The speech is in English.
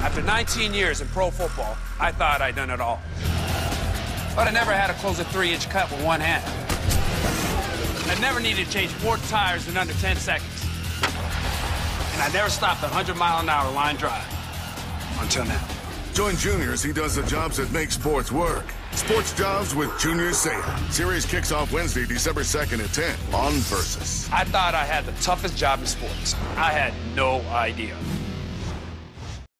After 19 years in pro football, I thought I'd done it all. But I never had to close a three-inch cut with one hand. I never needed to change four tires in under 10 seconds. And I never stopped a 100-mile-an-hour line drive. Until now. Join Junior as he does the jobs that make sports work. Sports Jobs with Junior Seau. Series kicks off Wednesday, December 2nd at 10 on Versus. I thought I had the toughest job in sports. I had no idea.